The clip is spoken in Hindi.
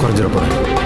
कर